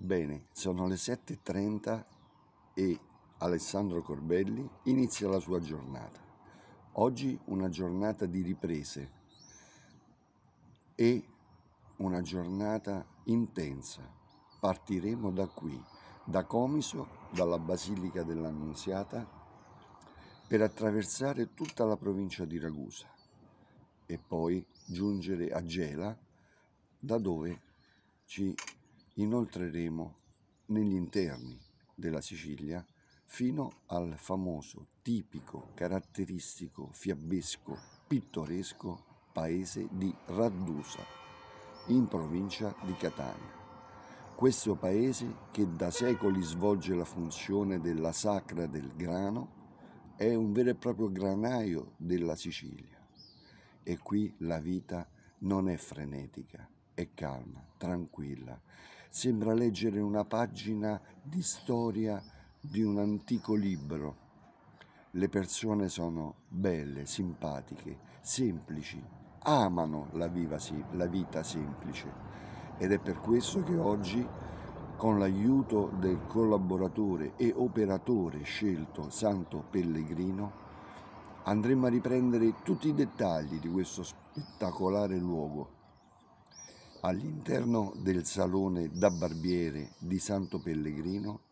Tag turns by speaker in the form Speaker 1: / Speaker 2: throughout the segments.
Speaker 1: Bene, sono le 7.30 e Alessandro Corbelli inizia la sua giornata. Oggi una giornata di riprese e una giornata intensa. Partiremo da qui, da Comiso, dalla Basilica dell'Annunziata, per attraversare tutta la provincia di Ragusa e poi giungere a Gela, da dove ci inoltreremo negli interni della Sicilia fino al famoso, tipico, caratteristico, fiabesco, pittoresco paese di Raddusa, in provincia di Catania. Questo paese, che da secoli svolge la funzione della sacra del grano, è un vero e proprio granaio della Sicilia. E qui la vita non è frenetica, è calma, tranquilla. Sembra leggere una pagina di storia di un antico libro. Le persone sono belle, simpatiche, semplici, amano la, viva, la vita semplice ed è per questo che oggi con l'aiuto del collaboratore e operatore scelto Santo Pellegrino andremo a riprendere tutti i dettagli di questo spettacolare luogo All'interno del salone da barbiere di Santo Pellegrino,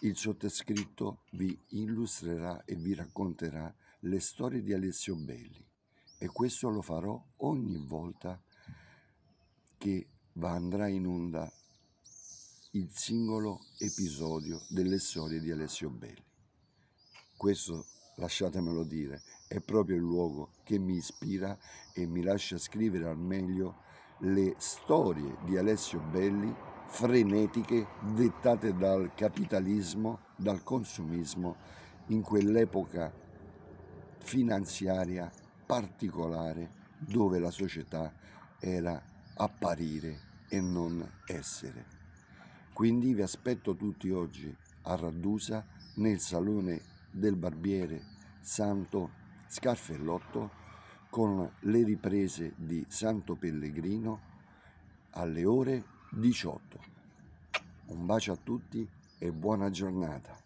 Speaker 1: il sottoscritto vi illustrerà e vi racconterà le storie di Alessio Belli e questo lo farò ogni volta che andrà in onda il singolo episodio delle storie di Alessio Belli. Questo, lasciatemelo dire, è proprio il luogo che mi ispira e mi lascia scrivere al meglio le storie di Alessio Belli frenetiche dettate dal capitalismo, dal consumismo in quell'epoca finanziaria particolare dove la società era apparire e non essere. Quindi vi aspetto tutti oggi a Raddusa nel salone del barbiere Santo Scarfellotto con le riprese di Santo Pellegrino alle ore 18. Un bacio a tutti e buona giornata.